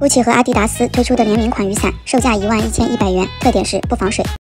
gucci 和阿迪达斯推出的联名款雨伞售价一万一千一百元特点是不防水。